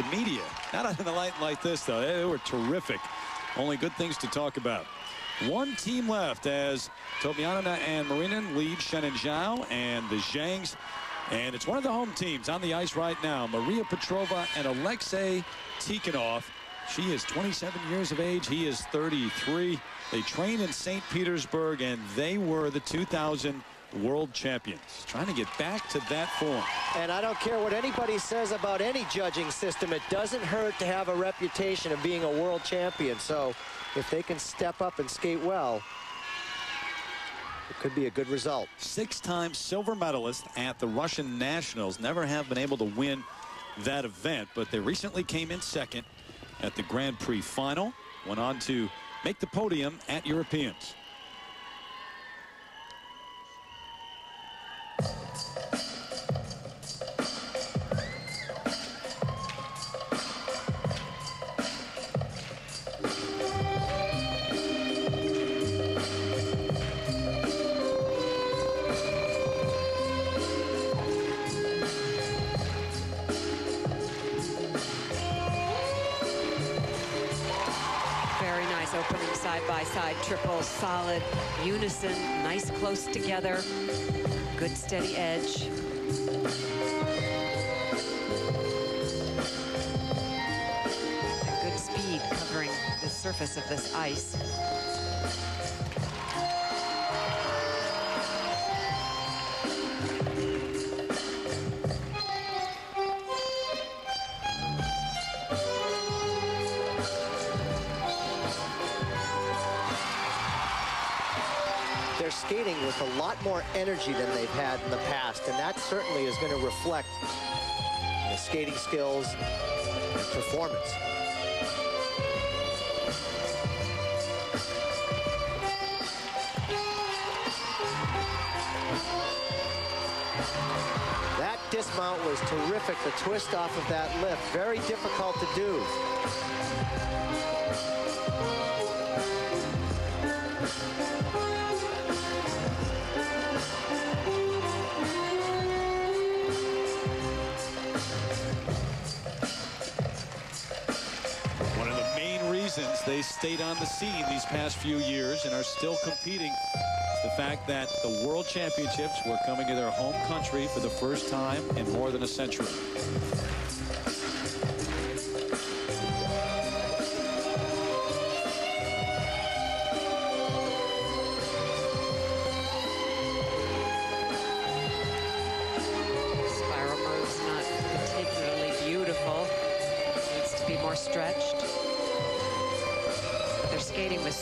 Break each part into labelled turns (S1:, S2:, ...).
S1: the media. Not on the light like this, though. They were terrific. Only good things to talk about. One team left as Totmianina and Marinin lead Shen and Zhao and the Zhangs. And it's one of the home teams on the ice right now. Maria Petrova and Alexei Tikhonov. She is 27 years of age. He is 33. They train in St. Petersburg, and they were the 2000 world champions. Trying to get back to that form.
S2: And I don't care what anybody says about any judging system. It doesn't hurt to have a reputation of being a world champion. So if they can step up and skate well, it could be a good result.
S1: Six-time silver medalist at the Russian Nationals. Never have been able to win that event, but they recently came in second at the Grand Prix final. Went on to make the podium at Europeans.
S3: Side by side triple, solid, unison, nice close together, good steady edge. And good speed covering the surface of this ice.
S2: Skating with a lot more energy than they've had in the past, and that certainly is going to reflect the skating skills and performance. That dismount was terrific, the twist off of that lift. Very difficult to do.
S1: They stayed on the scene these past few years and are still competing. The fact that the World Championships were coming to their home country for the first time in more than a century.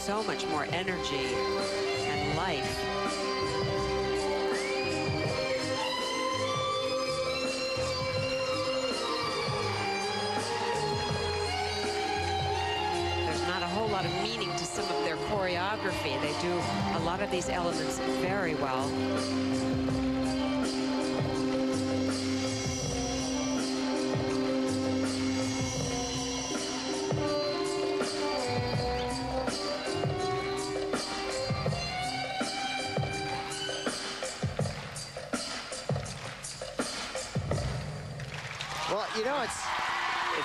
S3: So much more energy and life. There's not a whole lot of meaning to some of their choreography. They do a lot of these elements very well.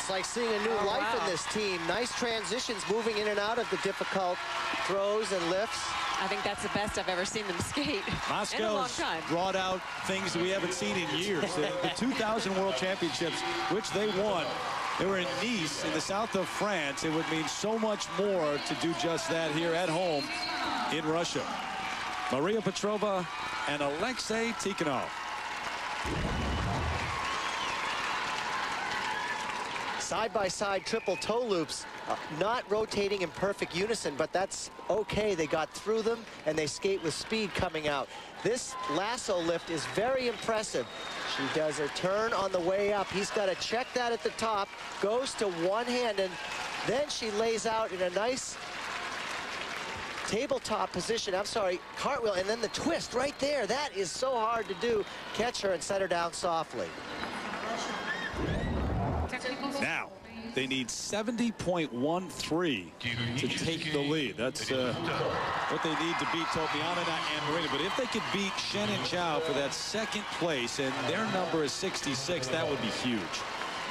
S2: Like seeing a new oh, life wow. in this team. Nice transitions, moving in and out of the difficult throws and lifts.
S3: I think that's the best I've ever seen them skate
S1: Moscow's brought out things that we haven't seen in years. the, the 2000 World Championships, which they won, they were in Nice in the south of France. It would mean so much more to do just that here at home in Russia. Maria Petrova and Alexei Tikhonov.
S2: Side-by-side triple toe loops, uh, not rotating in perfect unison, but that's okay. They got through them, and they skate with speed coming out. This lasso lift is very impressive. She does her turn on the way up. He's got to check that at the top, goes to one hand, and then she lays out in a nice tabletop position. I'm sorry, cartwheel, and then the twist right there. That is so hard to do. Catch her and set her down softly.
S1: They need 70.13 to take the lead. That's uh, what they need to beat Totmianina and Marina. But if they could beat Shen and Zhao for that second place, and their number is 66, that would be huge.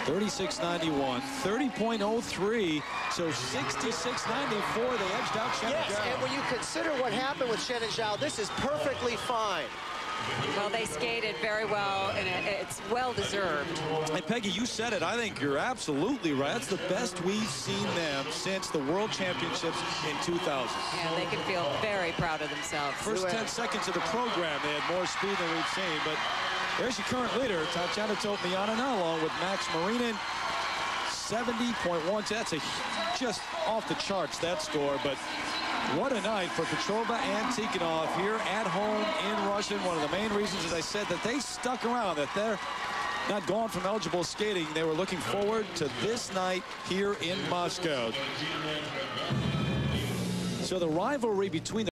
S1: 36.91, 30.03, so 66.94. They edged out Shen and
S2: Yes,
S1: Zhao.
S2: and when you consider what happened with Shen and Zhao, this is perfectly fine.
S3: Well, they skated very well, and it, it's well deserved.
S1: And Peggy, you said it. I think you're absolutely right. That's the best we've seen them since the World Championships in 2000.
S3: And they can feel very proud of themselves.
S1: First 10 seconds of the program, they had more speed than we've seen. But there's your current leader, Tatjana Totmianina, along with Max Marinin. 70.1. That's a just off the charts, that score. But what a night for Petrova and Tikhonov here at home in Russia. One of the main reasons, as I said, that they stuck around, that they're not gone from eligible skating. They were looking forward to this night here in Moscow. So the rivalry between the